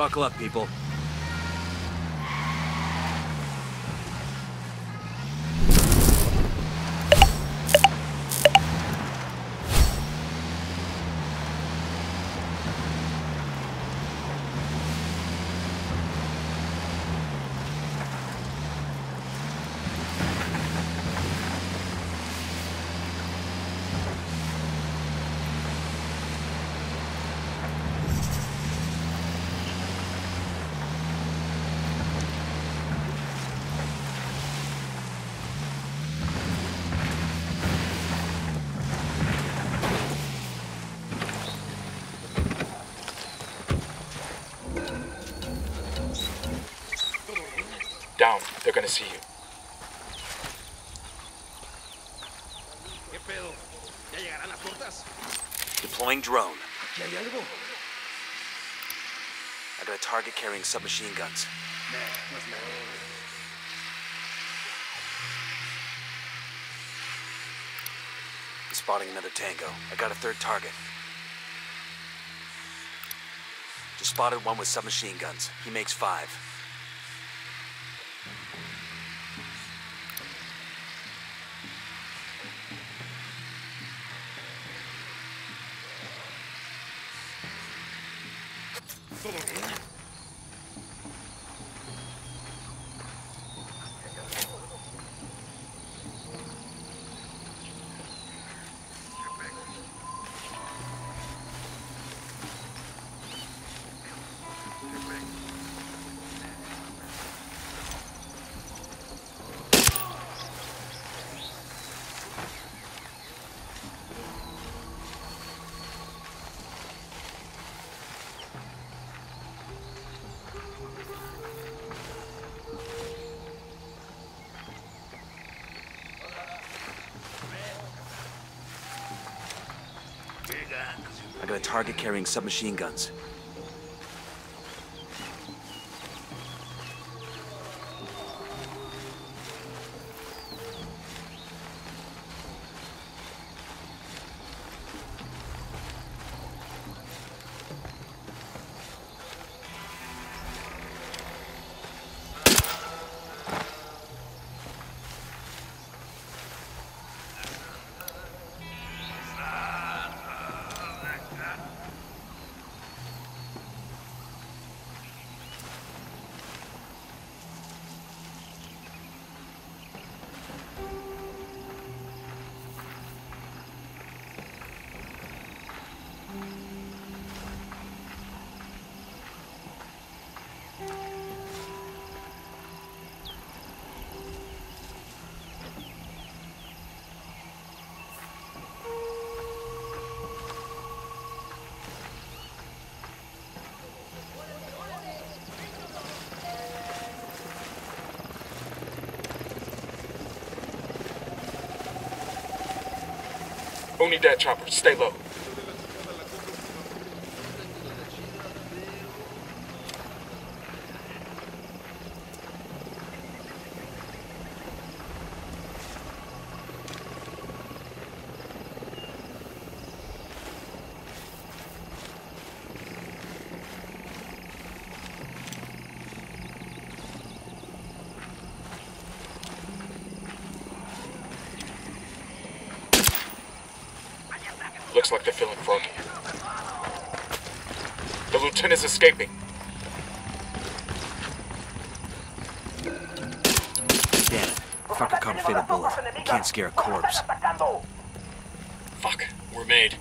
Buckle up, people. Down. They're gonna see you. ¿Qué pedo? ¿Ya llegarán las tortas? Deploying drone. ¿Aquí hay algo? I got a target carrying submachine guns. Nah, no es nada. I'm spotting another tango. I got a third target. Just spotted one with submachine guns. He makes five. ¿Todo I got a target carrying submachine guns. Only that chopper. Stay low. Looks like they're feeling froggy. The lieutenant's escaping. Damn it. Fucker caught a fatal bullet. Can't scare a corpse. Fuck. We're made.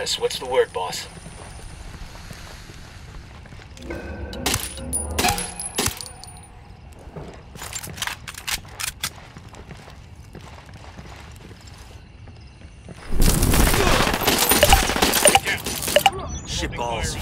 Coming right at us. What's the word, boss? Shit balls.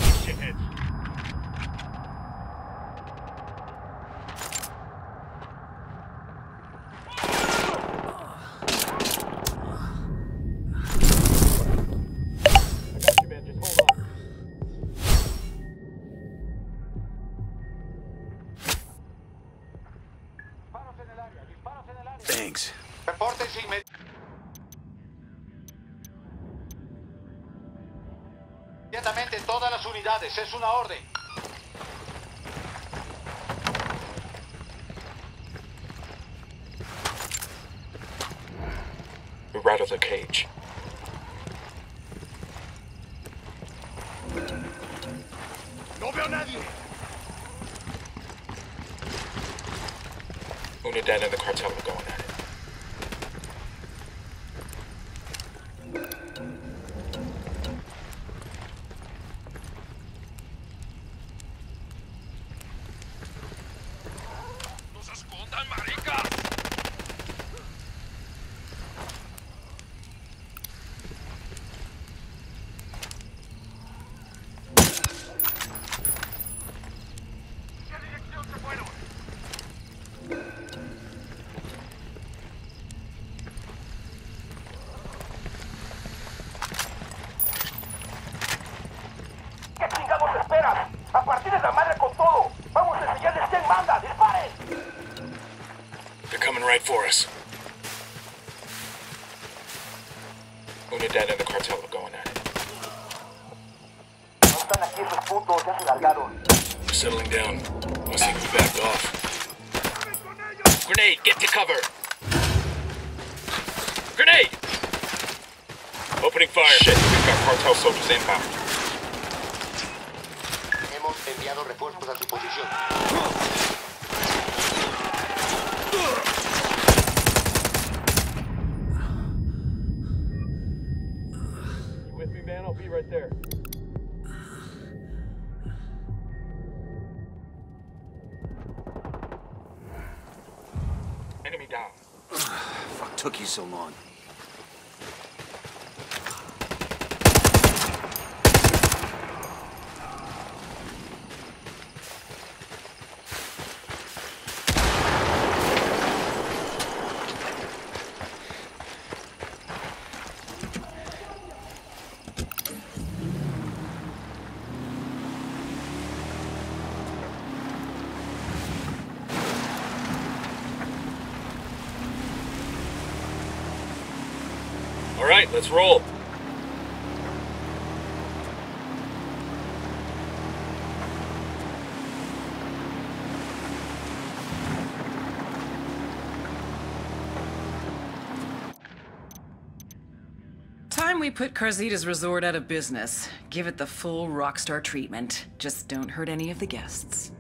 Unidad and the cartel are going at it. They're coming right for us. Unidad and the cartel are going at it. No están aquí esos putos. Ya se largaron. We're settling down. Must think we backed off. Grenade, get to cover! Grenade! Opening fire. Shit, we've got cartel soldiers inbound. Hemos enviado refuerzos a su posición. Be right there. Enemy down. Fuck took you so long. All right, let's roll. Time we put Carzita's resort out of business. Give it the full rockstar treatment. Just don't hurt any of the guests.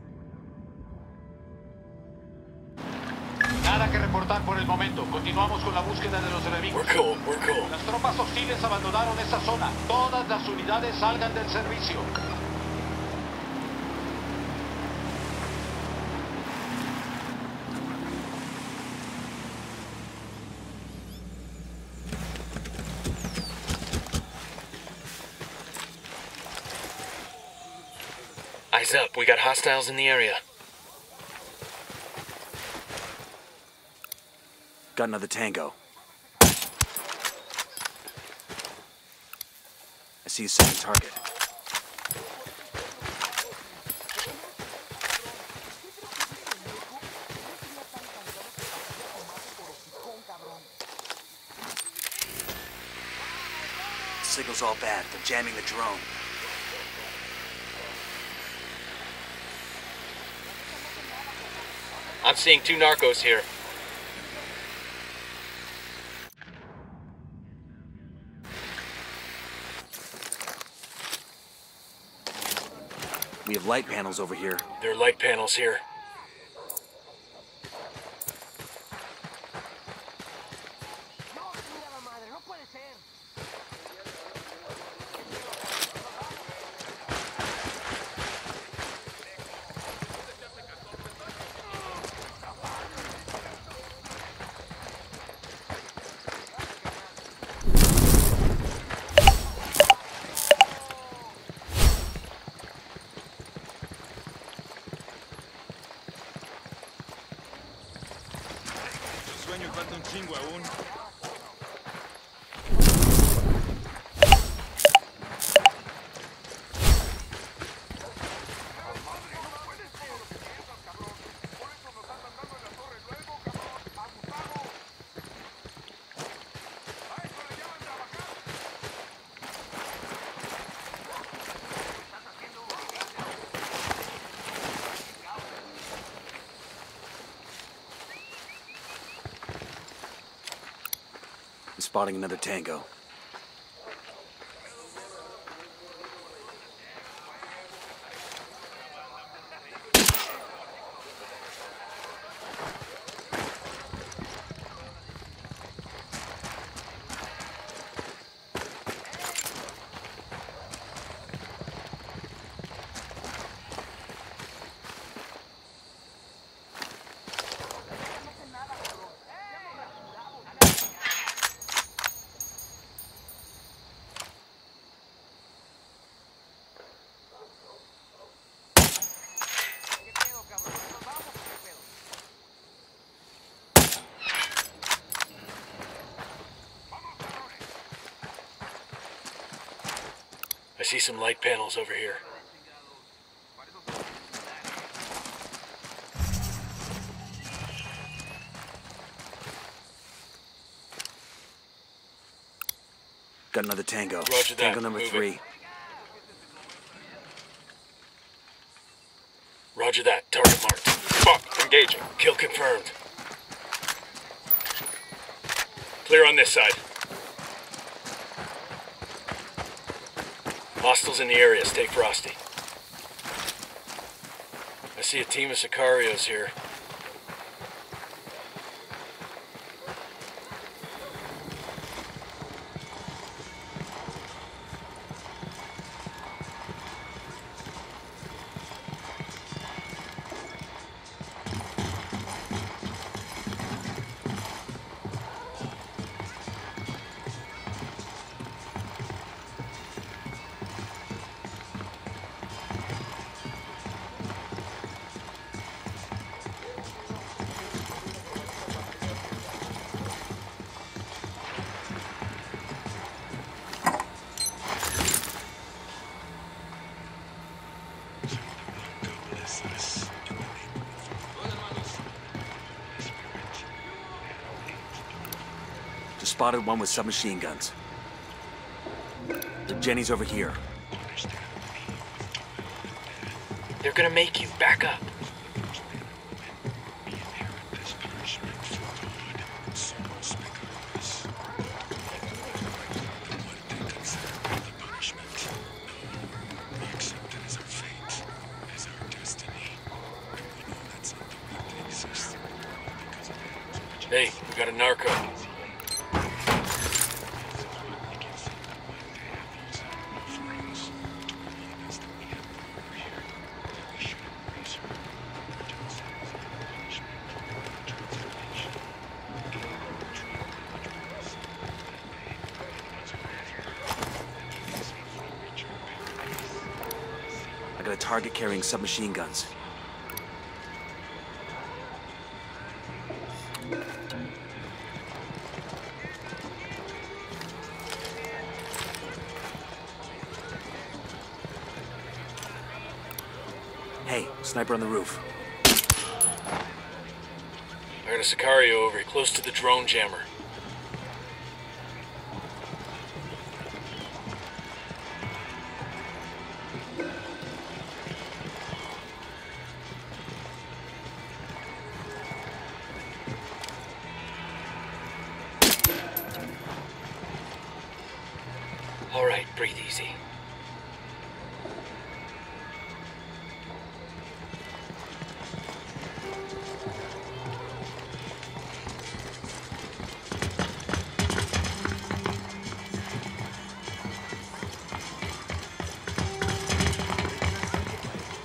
Reportar por el momento. Continuamos con la búsqueda de los enemigos. We're cool, we're cool. Las tropas hostiles abandonaron esta zona. Todas las unidades salgan del servicio. Eyes up, we got hostiles in the area. Got another tango. I see a second target. Signal's all bad. They're jamming the drone. I'm seeing two narcos here. We have light panels over here. There are light panels here. I'm spotting another tango. I see some light panels over here. Got another tango. Roger that. Tango number Move it. three. Roger that. Target marked. Fuck. Engaging. Kill confirmed. Clear on this side. Hostiles in the area. Stay frosty. I see a team of Sicarios here. Spotted one with submachine guns. Jenny's over here. They're gonna make you back up. Hey, we got a narco. Submachine guns. Hey, sniper on the roof. I got a Sicario over here, close to the drone jammer.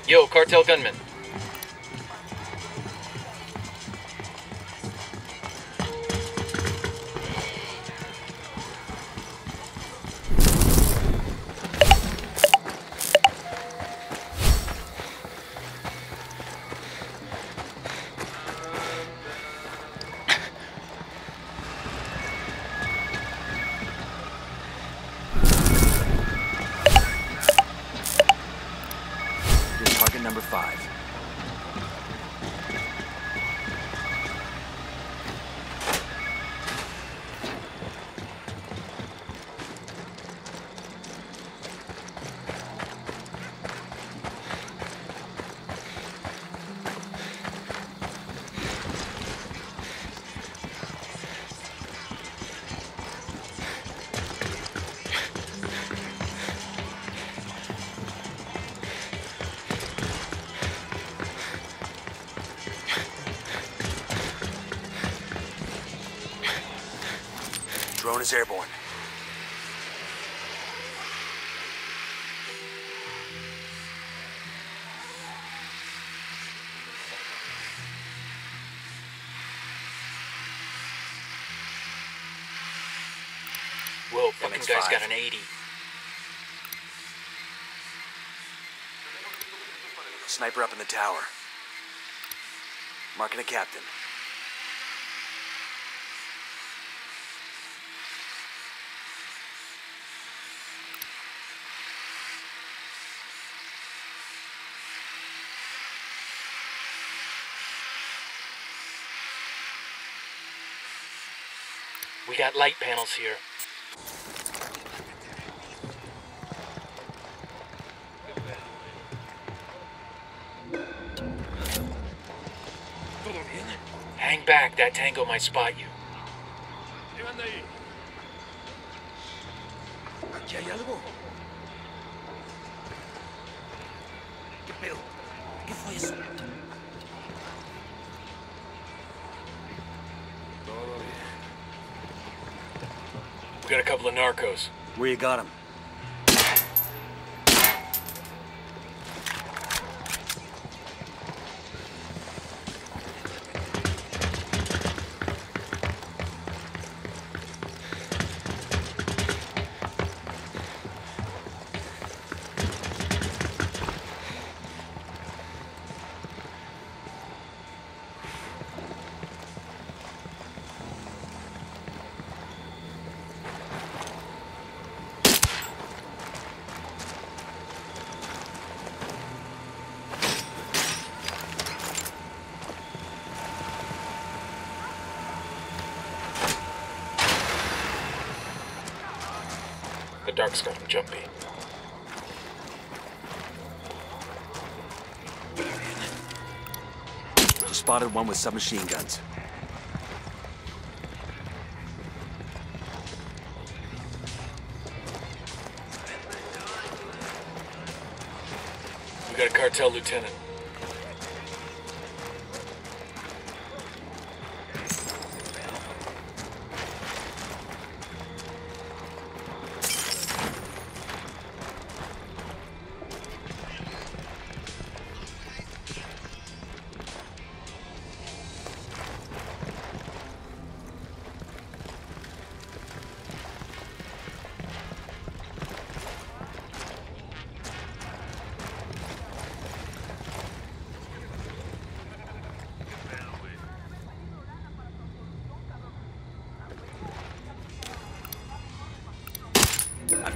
Yo, cartel gunman. Is airborne. Whoa, fucking guy's got an 80. Sniper up in the tower. Marking a captain. We got light panels here. Hang back, that tango might spot you. ¿Aquí hay algo? ¿Qué pedo? ¿Qué fue eso? Got a couple of narcos. Where you got him? The dark's got him jumpy. Spotted one with submachine guns. We got a cartel lieutenant.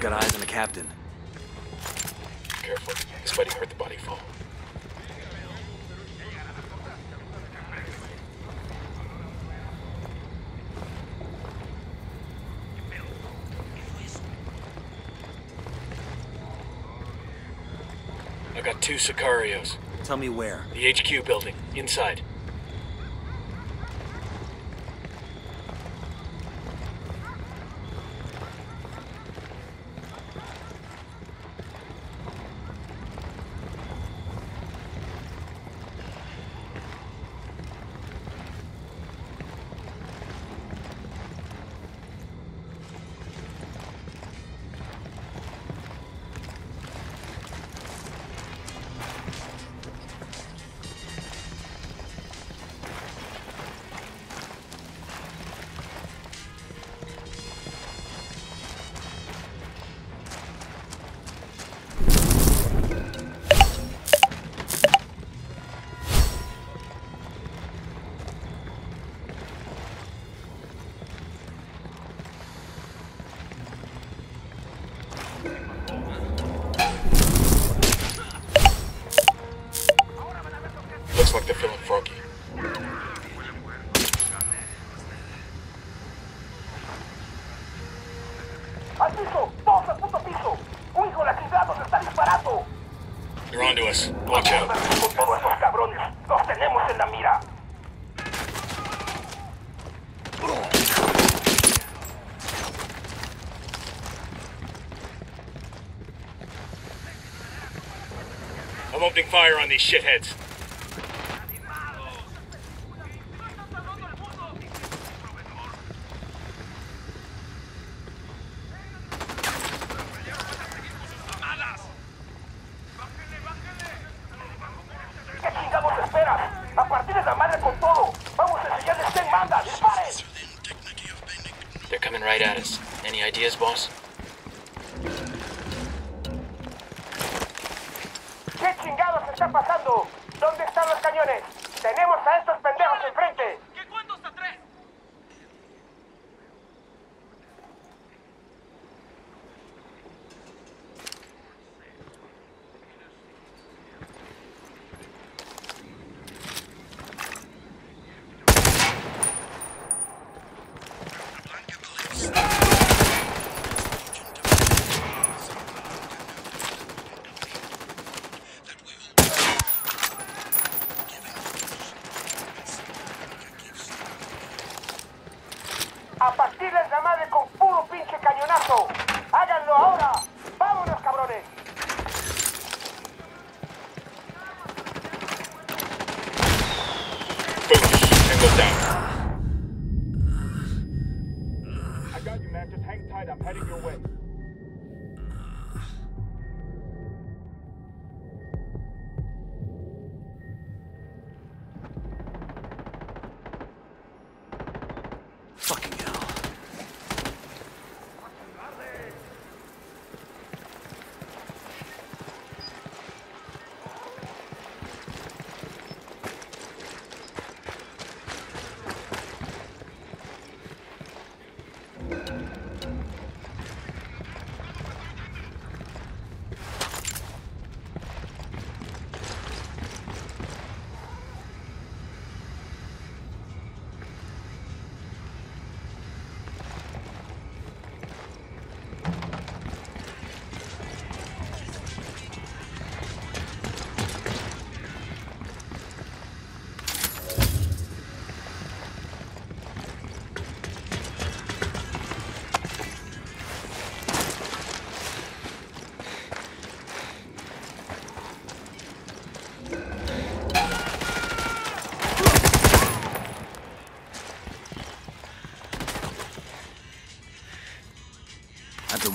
Got eyes on the captain. Careful. This might hurt the body fall. I got two Sicarios. Tell me where. The HQ building. Inside. They're onto us. Watch out. I'm opening fire on these shitheads. Right at us. Any ideas, boss? ¿Qué chingados está pasando? ¿Dónde están los cañones? Tenemos a estos pendejos enfrente.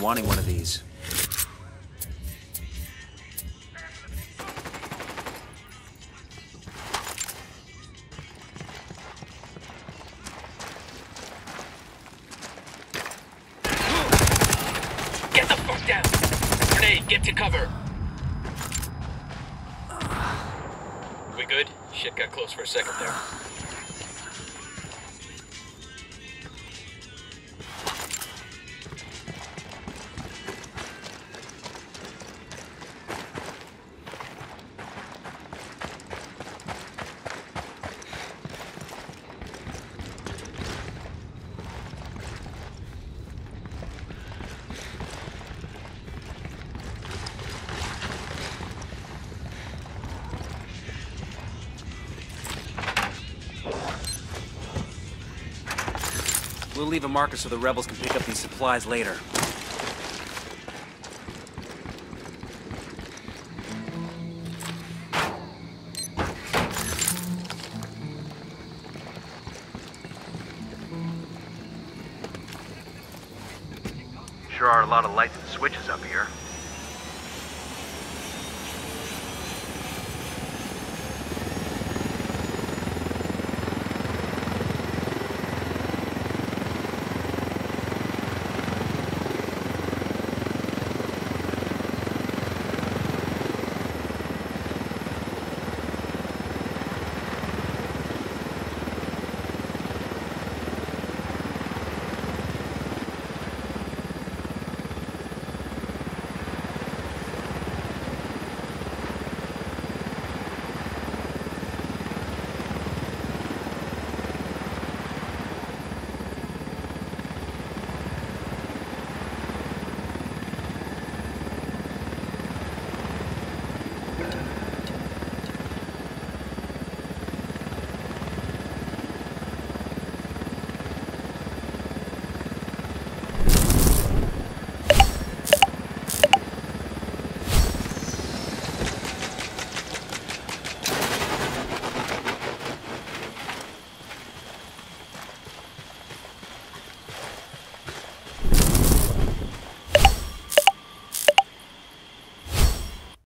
Wanting one of these. Get the fuck down! Grenade, get to cover! We good? Shit got close for a second there. We'll leave a marker so the rebels can pick up these supplies later.